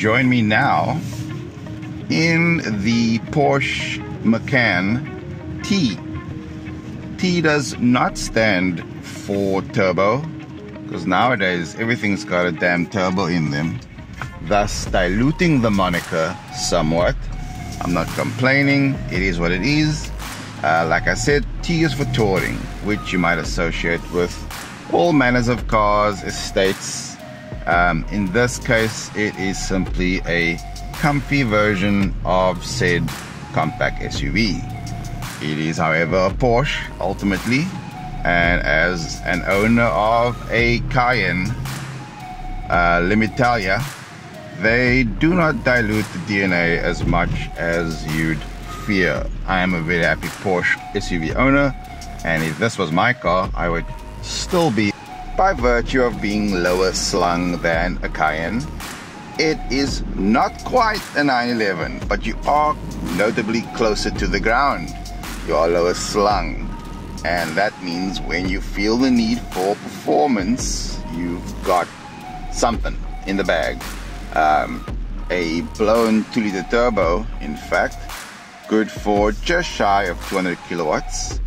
join me now in the Porsche Macan T. T does not stand for turbo because nowadays everything's got a damn turbo in them, thus diluting the moniker somewhat. I'm not complaining, it is what it is. Uh, like I said, T is for touring, which you might associate with all manners of cars, estates. Um, in this case, it is simply a comfy version of said compact SUV. It is, however, a Porsche ultimately, and as an owner of a Cayenne uh, Limitalia, they do not dilute the DNA as much as you'd fear. I am a very happy Porsche SUV owner, and if this was my car, I would still be, by virtue of being lower slung than a Cayenne, it is not quite a 911, but you are notably closer to the ground. You are lower slung. And that means when you feel the need for performance, you've got something in the bag. Um, a blown 2 liter turbo, in fact, good for just shy of 200 kilowatts.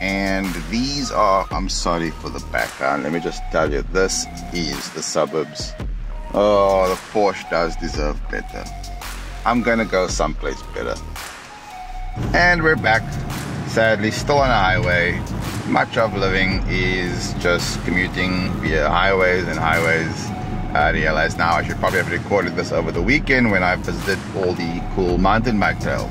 And these are, I'm sorry for the background, let me just tell you, this is the suburbs Oh, the Porsche does deserve better. I'm gonna go someplace better. And we're back. Sadly, still on a highway. Much of living is just commuting via highways and highways. I realize now I should probably have recorded this over the weekend when I visited all the cool mountain bike trails.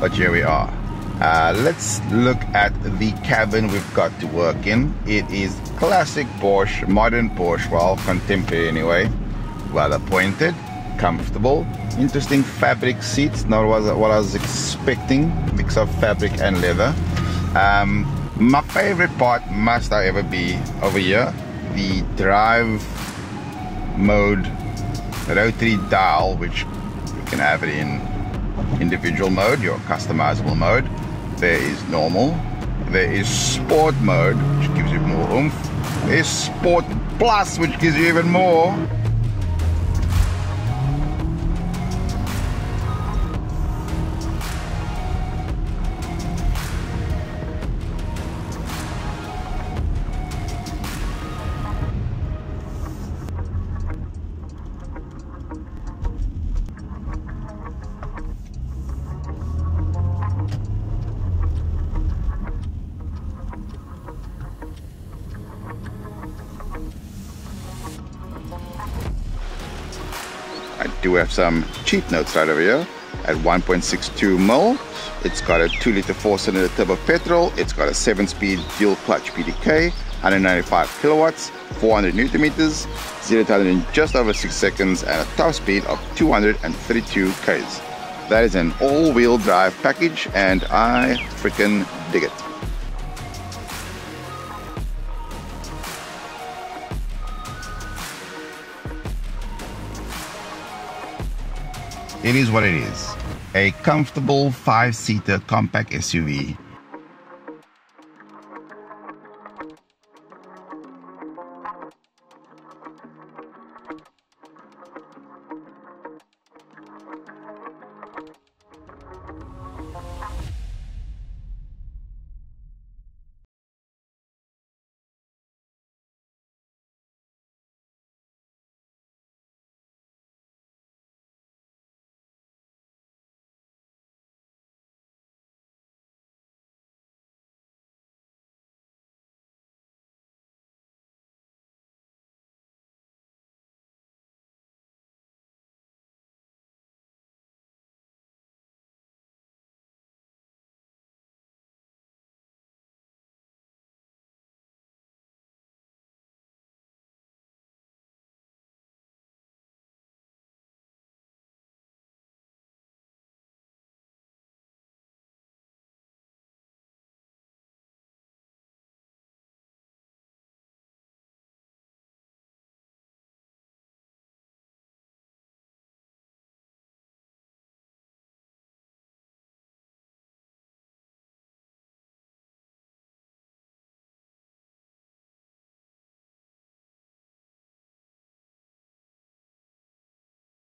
But here we are. Uh, let's look at the cabin we've got to work in. It is classic Porsche, modern Porsche, well, contemporary anyway well appointed, comfortable, interesting fabric seats, not what I was expecting, mix of fabric and leather. Um, my favorite part must however be over here, the drive mode rotary dial, which you can have it in individual mode, your customizable mode. There is normal, there is sport mode, which gives you more oomph. There's sport plus, which gives you even more. Do have some cheap notes right over here at 1.62 mil. It's got a 2 liter 4 cylinder turbo petrol. It's got a 7 speed dual clutch PDK, 195 kilowatts, 400 newton meters, 0 to 100 in just over 6 seconds, and a top speed of 232 k's. That is an all wheel drive package, and I freaking dig it. It is what it is. A comfortable five-seater compact SUV